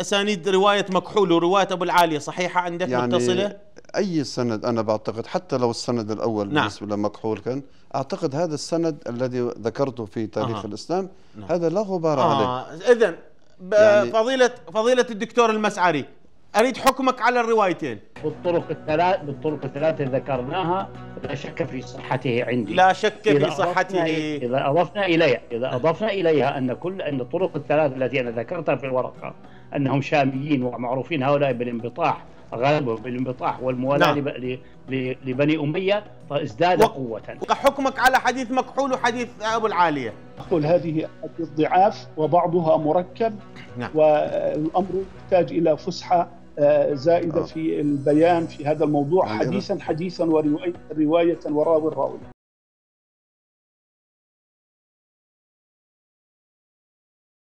أسانيد رواية مكحول ورواية أبو العالية صحيحة عندك يعني متصلة أي سند أنا بعتقد حتى لو السند الأول نعم. بالنسبة لمكحول كان أعتقد هذا السند الذي ذكرته في تاريخ أها. الإسلام نعم. هذا لا غبار عليه آه اذا يعني- فضيله فضيلة الدكتور المسعري أريد حكمك على الروايتين. بالطرق الثلاث بالطرق الثلاث اللي ذكرناها لا شك في صحته عندي. لا شك في صحته. إذا أضفنا إليها إذا أضفنا إليها أن كل أن الطرق الثلاث التي أنا ذكرتها في الورقة أنهم شاميين ومعروفين هؤلاء بالانبطاح غالبهم بالانبطاح والموالاة نعم. لب- ل- ل- لبني أمية فازداد و- قوة. حكمك على حديث مكحول وحديث أبو العالية. أقول هذه أحاديث ضعاف وبعضها مركب نعم. والأمر يحتاج إلى فسحة آه، زائدة آه. في البيان في هذا الموضوع يعني حديثا حديثا ورواية رواية وراوي الراوي